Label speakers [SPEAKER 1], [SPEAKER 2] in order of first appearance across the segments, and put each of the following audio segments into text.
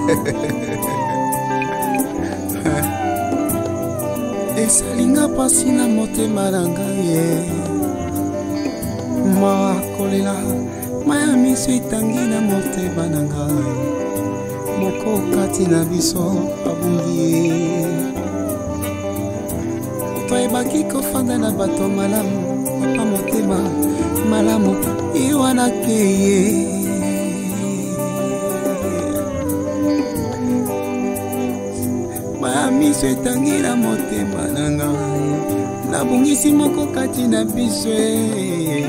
[SPEAKER 1] esalinga mpasi na motema na ngai ye. Mawa kolela maya miso etangi na motema na ngai. Moko kati na biso abungi ye. Moto ayebaki kofanda na bato malamu papa motema malamu ye wana ke ye miso etangi na motema na ngai. Nabungisi moko kati na biso e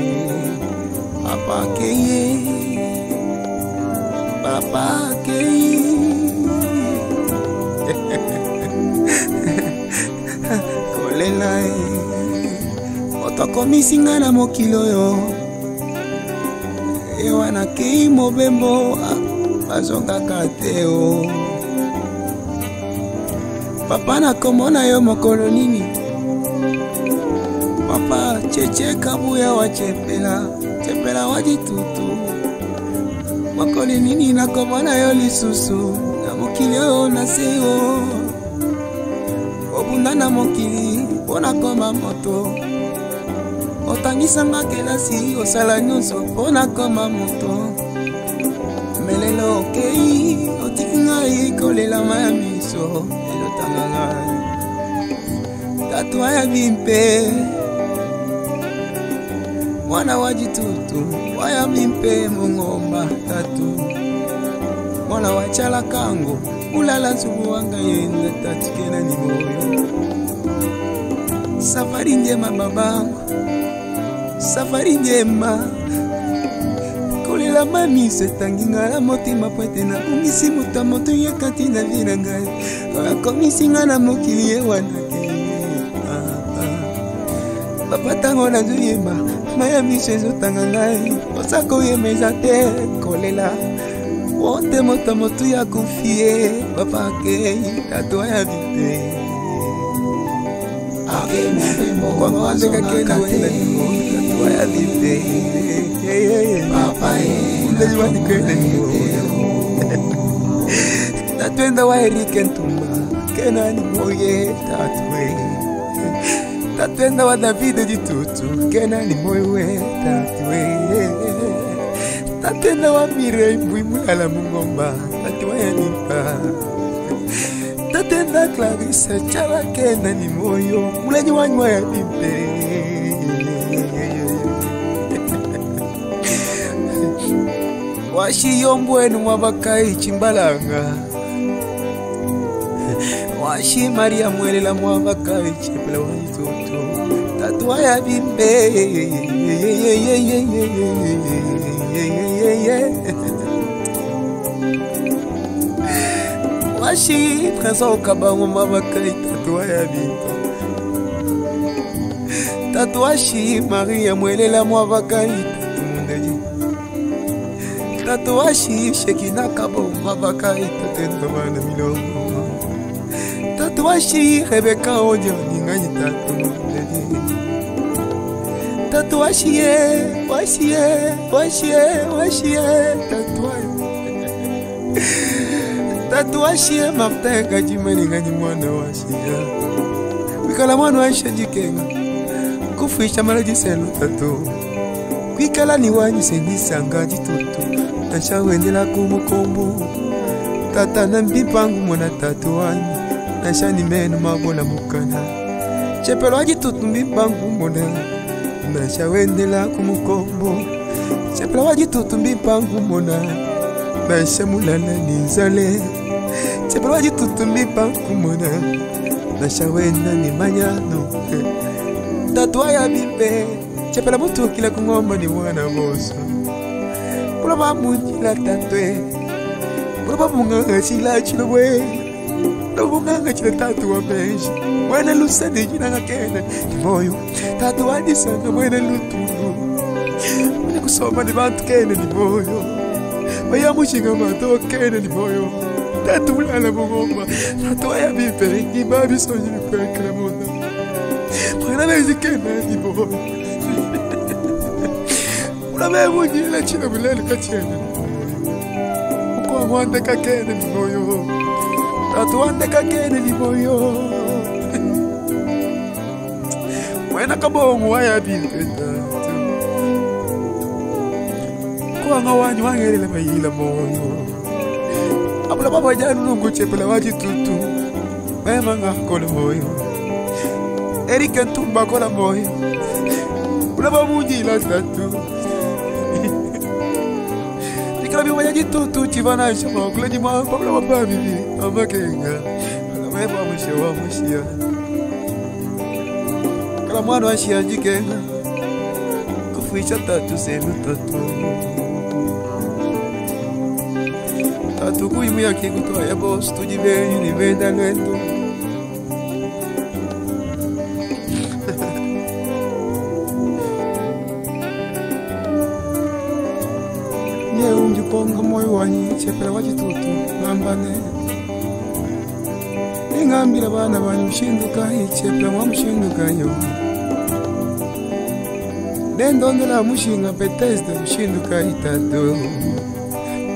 [SPEAKER 1] papa akeye papa akei kolela e moto akomisi ngai na mokili oyo. Ewa nakei mobembo bazongaka te o papa nakomona yo mokolo nini? Papa cheche kabuya wachepela chepela wajitutu mokoli nini nakomona yo lisusu na mokili oyo na se o obunda na mokili mpo nakoma moto. Otangisanga kelasi osala nyonso mpo nakoma moto. Melelo okei otiki ngai kolelama ya miso elotanga ngai tatwa ya bimpe mwana wa jitutu wayambi mpe mongomba tatu mwana wa calakango ulala nsubu wanga yenda tatike na nimoyo safari njema babangu safari njema kolela mamiso etangi ngai na motema po ete nabungisi moto ya moto ye kati na vi na ngai. Akomisi ngai na mokili ye wanake papa ntango nazoyeba maya miso ezotanga ngai. Oza koyema eza te kolela. Te moto motu ya kufi ye papa akei tato ya bipe kwangoandekakendwatato ya bipe tatwenda wa erike ntumba. Kenani moye tatwe. Tatwenda wa davide ditutu kenani moye tatwe. Tatwenda wa mirei mbwimulala mungomba. Tatwa ya limpa tatenda clarisa cala kenani moyo. Mulenyi wanywa ya limpe washiyombwenu mwabakai chimbalanga. Washi maria mwelela mwabakai chepela waitoto tatwa ya bimbe washi trésor kabango mwabakai tatwa ya bimbe tatwashi maria mwelela mwabakai tatumundeli Tatuashi shekina kabo mabakai tatendo mana milo Tatuashi Rebecca odio ningani tatu Tatuashi e, washi e, washi e, washi e, tatuai Tatuashi e Martin kajimani ngani mwana washi ya Wikala mwana washi jikenga Kufuisha maladi selu tatu Kwikala ni wanyise nyisanga jitutu tata nshawendelaku mukombo tata na mbipangu mwana tatu wani. Nanshanimenu mabola mukana. Cepelwa ditutu mbipangu mona nanshawendelaku mukombo cepelwa ditutu mbipangu mona nanshamulana ninzale cepelwa ditutu mbipangu mona nashawenda ni manyano. Tatuwa ya bipe. Cepela mutukila kung'omba ni mwana moso pula bamunjila tatwe? Pula bamunganga chila chilo bwe lobunganga chila tatu wa benji mwene lusani jinanga kene? Ni moyo tatu wadisanga mwene lutulu mwene kusoma ni bantu kene ni moyo bayamushinga mato kene ni moyo tatu ulala mungomba. Tatu aya bipe imabi sonyi bikwekele muna. Mwana bezi kene ni moyo ulabe bungile chino bulele kachene uko mama wandeka kene ni moyo tatu wandeka kene ni moyo wena kabongo wayabile tatu kuwanga wanyu wangelela mayila moyo abula baba janu nunguchepela wajitutu mema ngakole moyo erike ntumba kola moyo ulaba munjila tatu kila vimoja jitutu chivanacho makuleni mwamba ula mabamili amakenga alamaibu amushia wamushia kala mwana washia jikenga. Kufuisha tatu senu tatu. Tatu de kikutoa de situjivenyu nivenda lwendu unjuponga moyo wanyi chepela wachitutu ngambane ningambila bana banyu mushinduka ichepela mwamushindukayo nendondola mushinga betesda mushinduka itatu.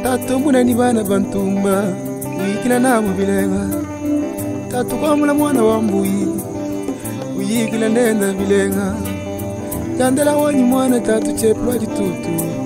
[SPEAKER 1] Tatu munani bana bantumba uyikila nabo bilenga tatu kwamula mwana wa mbuyi uyikila nenda bilenga jandela wanyi mwana tatu chepelwa chitutu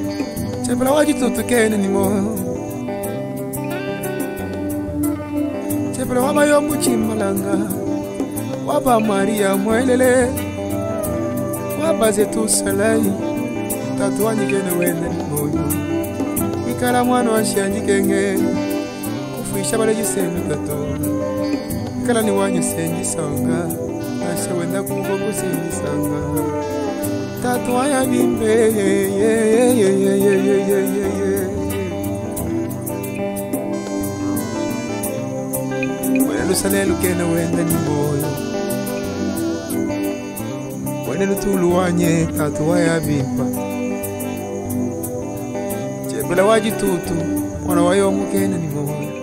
[SPEAKER 1] chepela wajitutu kene ni moyo chepela wabayo muchimalanga waba maria mwelele wabaze tusalai tatu wanyikene wenda ni moyo wikala mwana washanjikenge kufuisha bale jisendo tatu wikala ni wanyu senjisanga nasha wenda kugongo senjisanga tatu wayabimbe wenelusalelu kene wenda ni moyo wenelutulu wanye tatu wayabimba chepela wajitutu mwana wayomukene ni moyo